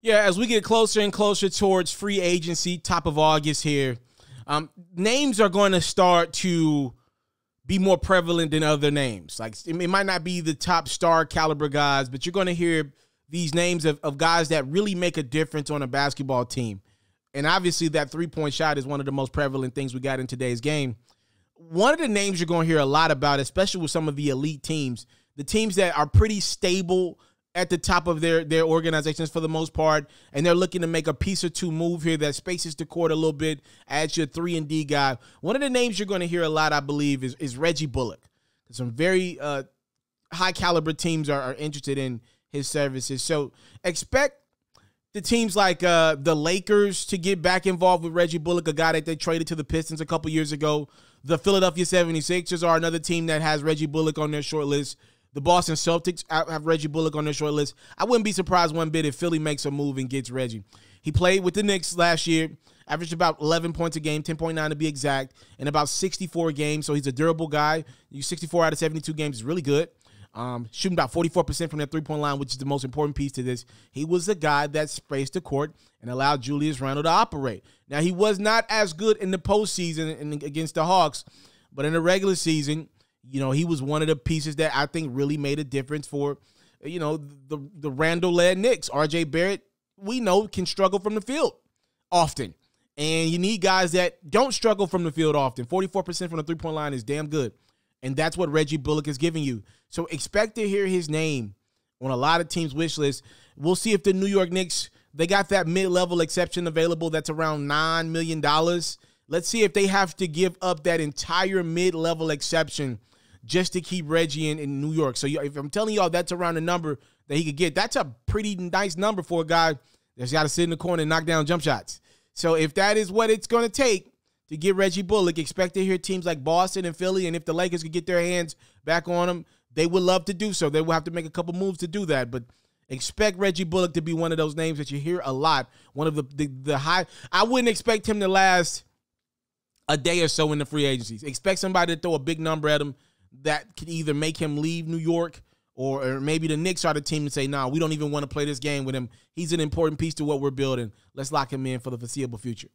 Yeah, as we get closer and closer towards free agency, top of August here, um, names are going to start to be more prevalent than other names. Like it might not be the top star caliber guys, but you're going to hear these names of, of guys that really make a difference on a basketball team. And obviously, that three point shot is one of the most prevalent things we got in today's game. One of the names you're going to hear a lot about, especially with some of the elite teams, the teams that are pretty stable at the top of their their organizations for the most part, and they're looking to make a piece or two move here that spaces the court a little bit, adds your three and D guy. One of the names you're going to hear a lot, I believe, is, is Reggie Bullock. Some very uh, high caliber teams are, are interested in his services, so expect the teams like uh, the Lakers to get back involved with Reggie Bullock, a guy that they traded to the Pistons a couple years ago. The Philadelphia 76ers are another team that has Reggie Bullock on their short list. The Boston Celtics have Reggie Bullock on their short list. I wouldn't be surprised one bit if Philly makes a move and gets Reggie. He played with the Knicks last year, averaged about 11 points a game, 10.9 to be exact, in about 64 games. So he's a durable guy. You 64 out of 72 games is really good. Um, shooting about 44% from that three point line, which is the most important piece to this. He was the guy that spaced the court and allowed Julius Randle to operate. Now, he was not as good in the postseason and against the Hawks, but in the regular season, you know, he was one of the pieces that I think really made a difference for, you know, the the Randle led Knicks. RJ Barrett, we know, can struggle from the field often. And you need guys that don't struggle from the field often. 44% from the three point line is damn good. And that's what Reggie Bullock is giving you. So expect to hear his name on a lot of teams' wish list. We'll see if the New York Knicks, they got that mid level exception available that's around $9 million. Let's see if they have to give up that entire mid level exception just to keep Reggie in, in New York. So if I'm telling y'all that's around the number that he could get, that's a pretty nice number for a guy that's got to sit in the corner and knock down jump shots. So if that is what it's going to take to get Reggie Bullock, expect to hear teams like Boston and Philly, and if the Lakers could get their hands back on him, they would love to do so. They will have to make a couple moves to do that, but expect Reggie Bullock to be one of those names that you hear a lot. One of the the, the high. I wouldn't expect him to last a day or so in the free agencies. Expect somebody to throw a big number at him that could either make him leave New York or, or maybe the Knicks are the team to say, nah, we don't even want to play this game with him. He's an important piece to what we're building. Let's lock him in for the foreseeable future.